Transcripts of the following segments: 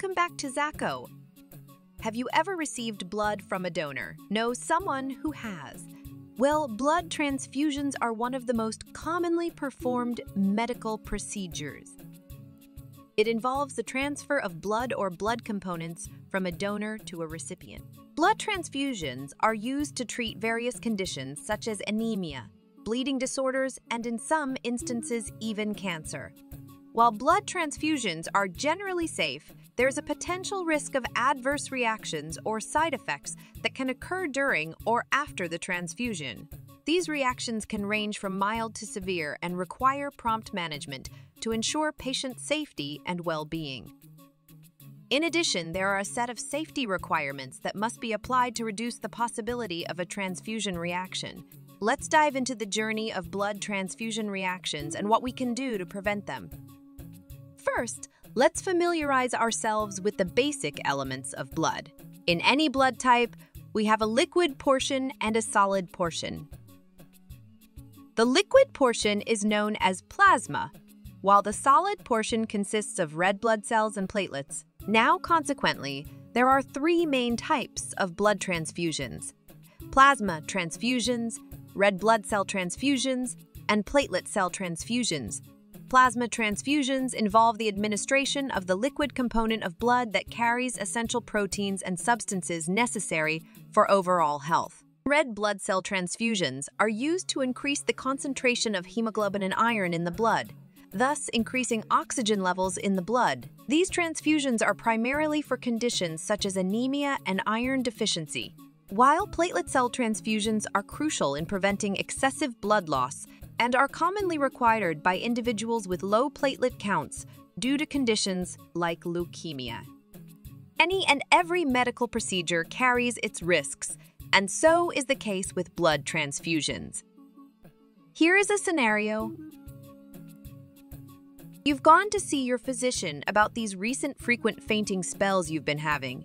welcome back to Zacco. Have you ever received blood from a donor? Know someone who has? Well, blood transfusions are one of the most commonly performed medical procedures. It involves the transfer of blood or blood components from a donor to a recipient. Blood transfusions are used to treat various conditions such as anemia, bleeding disorders, and in some instances, even cancer. While blood transfusions are generally safe, there's a potential risk of adverse reactions or side effects that can occur during or after the transfusion. These reactions can range from mild to severe and require prompt management to ensure patient safety and well being. In addition, there are a set of safety requirements that must be applied to reduce the possibility of a transfusion reaction. Let's dive into the journey of blood transfusion reactions and what we can do to prevent them. First, let's familiarize ourselves with the basic elements of blood. In any blood type, we have a liquid portion and a solid portion. The liquid portion is known as plasma, while the solid portion consists of red blood cells and platelets. Now, consequently, there are three main types of blood transfusions plasma transfusions, red blood cell transfusions, and platelet cell transfusions. Plasma transfusions involve the administration of the liquid component of blood that carries essential proteins and substances necessary for overall health. Red blood cell transfusions are used to increase the concentration of hemoglobin and iron in the blood, thus increasing oxygen levels in the blood. These transfusions are primarily for conditions such as anemia and iron deficiency. While platelet cell transfusions are crucial in preventing excessive blood loss, and are commonly required by individuals with low platelet counts due to conditions like leukemia. Any and every medical procedure carries its risks, and so is the case with blood transfusions. Here is a scenario. You've gone to see your physician about these recent frequent fainting spells you've been having.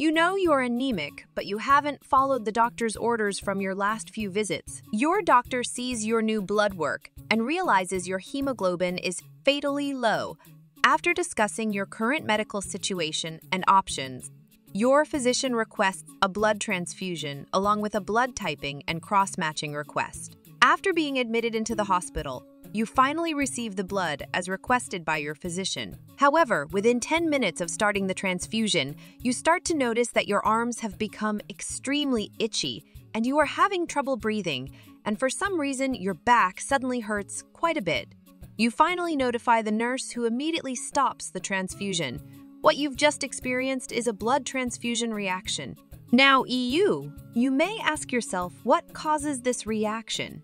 You know you're anemic, but you haven't followed the doctor's orders from your last few visits. Your doctor sees your new blood work and realizes your hemoglobin is fatally low. After discussing your current medical situation and options, your physician requests a blood transfusion along with a blood typing and cross matching request. After being admitted into the hospital, you finally receive the blood as requested by your physician. However, within 10 minutes of starting the transfusion, you start to notice that your arms have become extremely itchy and you are having trouble breathing, and for some reason, your back suddenly hurts quite a bit. You finally notify the nurse who immediately stops the transfusion. What you've just experienced is a blood transfusion reaction. Now, EU, you may ask yourself what causes this reaction.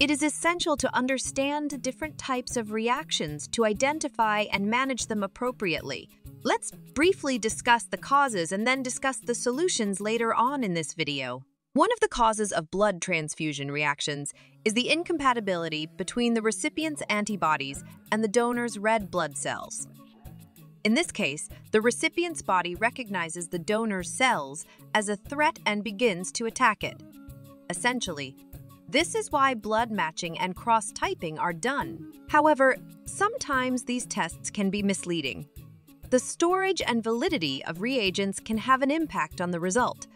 It is essential to understand different types of reactions to identify and manage them appropriately. Let's briefly discuss the causes and then discuss the solutions later on in this video. One of the causes of blood transfusion reactions is the incompatibility between the recipient's antibodies and the donor's red blood cells. In this case, the recipient's body recognizes the donor's cells as a threat and begins to attack it. Essentially, this is why blood matching and cross typing are done. However, sometimes these tests can be misleading. The storage and validity of reagents can have an impact on the result.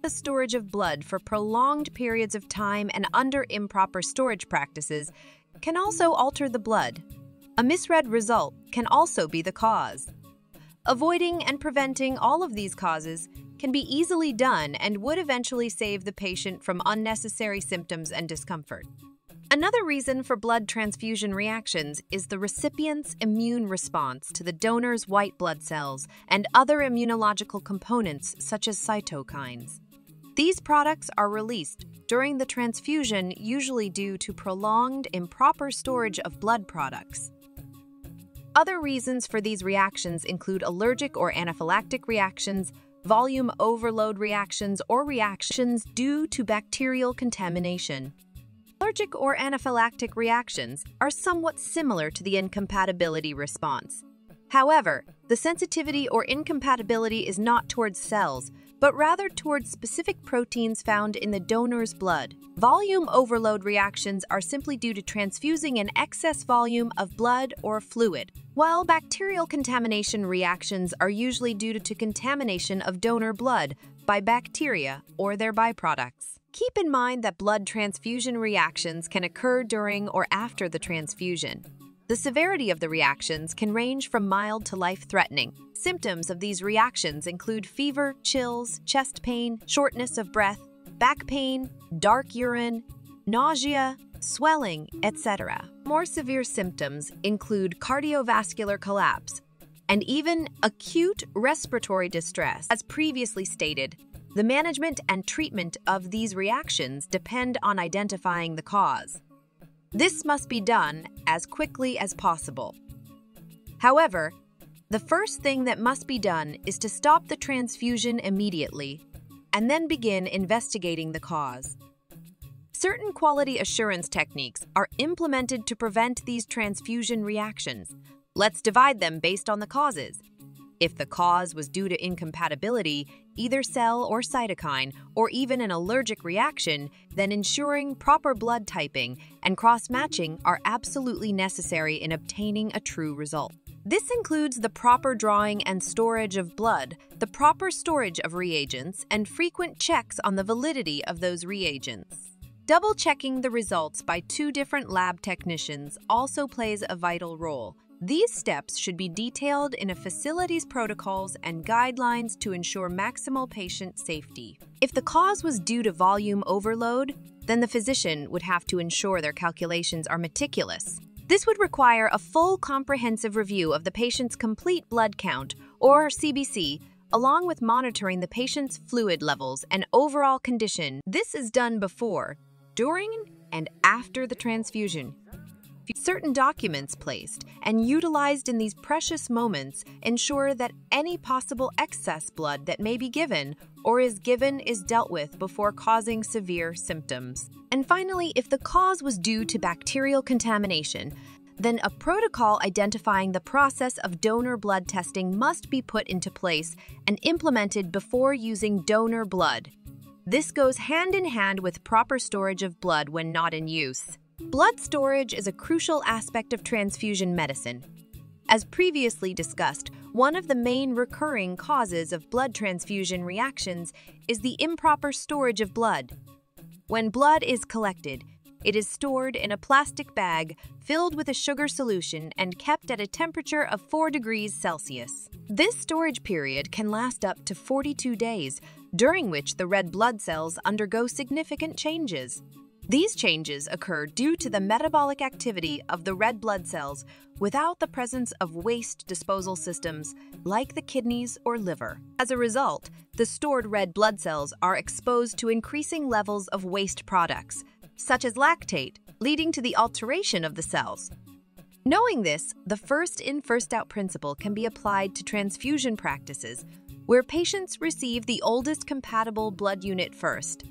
The storage of blood for prolonged periods of time and under improper storage practices can also alter the blood. A misread result can also be the cause. Avoiding and preventing all of these causes can be easily done and would eventually save the patient from unnecessary symptoms and discomfort. Another reason for blood transfusion reactions is the recipient's immune response to the donor's white blood cells and other immunological components such as cytokines. These products are released during the transfusion, usually due to prolonged, improper storage of blood products. Other reasons for these reactions include allergic or anaphylactic reactions, volume overload reactions, or reactions due to bacterial contamination. Allergic or anaphylactic reactions are somewhat similar to the incompatibility response. However, the sensitivity or incompatibility is not towards cells, but rather towards specific proteins found in the donor's blood. Volume overload reactions are simply due to transfusing an excess volume of blood or fluid, while bacterial contamination reactions are usually due to contamination of donor blood by bacteria or their byproducts. Keep in mind that blood transfusion reactions can occur during or after the transfusion. The severity of the reactions can range from mild to life-threatening. Symptoms of these reactions include fever, chills, chest pain, shortness of breath, back pain, dark urine, nausea, swelling, etc. More severe symptoms include cardiovascular collapse and even acute respiratory distress. As previously stated, the management and treatment of these reactions depend on identifying the cause. This must be done as quickly as possible. However, the first thing that must be done is to stop the transfusion immediately and then begin investigating the cause. Certain quality assurance techniques are implemented to prevent these transfusion reactions. Let's divide them based on the causes. If the cause was due to incompatibility, either cell or cytokine, or even an allergic reaction, then ensuring proper blood typing and cross-matching are absolutely necessary in obtaining a true result. This includes the proper drawing and storage of blood, the proper storage of reagents, and frequent checks on the validity of those reagents. Double checking the results by two different lab technicians also plays a vital role. These steps should be detailed in a facility's protocols and guidelines to ensure maximal patient safety. If the cause was due to volume overload, then the physician would have to ensure their calculations are meticulous. This would require a full comprehensive review of the patient's complete blood count, or CBC, along with monitoring the patient's fluid levels and overall condition. This is done before, during, and after the transfusion. Certain documents placed and utilized in these precious moments ensure that any possible excess blood that may be given or is given is dealt with before causing severe symptoms. And finally, if the cause was due to bacterial contamination, then a protocol identifying the process of donor blood testing must be put into place and implemented before using donor blood. This goes hand in hand with proper storage of blood when not in use. Blood storage is a crucial aspect of transfusion medicine. As previously discussed, one of the main recurring causes of blood transfusion reactions is the improper storage of blood. When blood is collected, it is stored in a plastic bag filled with a sugar solution and kept at a temperature of 4 degrees Celsius. This storage period can last up to 42 days, during which the red blood cells undergo significant changes. These changes occur due to the metabolic activity of the red blood cells without the presence of waste disposal systems like the kidneys or liver. As a result, the stored red blood cells are exposed to increasing levels of waste products, such as lactate, leading to the alteration of the cells. Knowing this, the first in, first out principle can be applied to transfusion practices, where patients receive the oldest compatible blood unit first.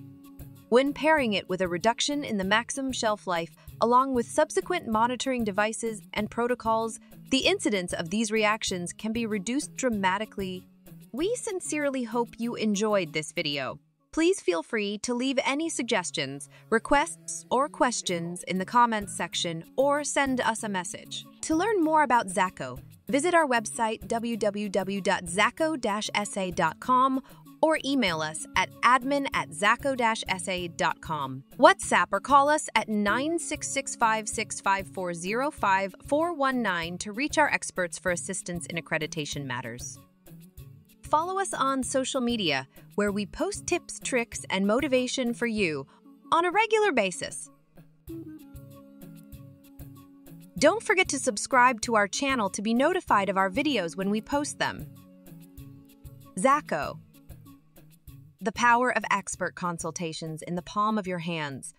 When pairing it with a reduction in the maximum shelf life, along with subsequent monitoring devices and protocols, the incidence of these reactions can be reduced dramatically. We sincerely hope you enjoyed this video. Please feel free to leave any suggestions, requests, or questions in the comments section or send us a message. To learn more about Zacco, visit our website www.zacco-sa.com or email us at admin at zacco-sa.com. WhatsApp or call us at 966565405 to reach our experts for assistance in accreditation matters. Follow us on social media, where we post tips, tricks, and motivation for you on a regular basis. Don't forget to subscribe to our channel to be notified of our videos when we post them. Zacco the power of expert consultations in the palm of your hands.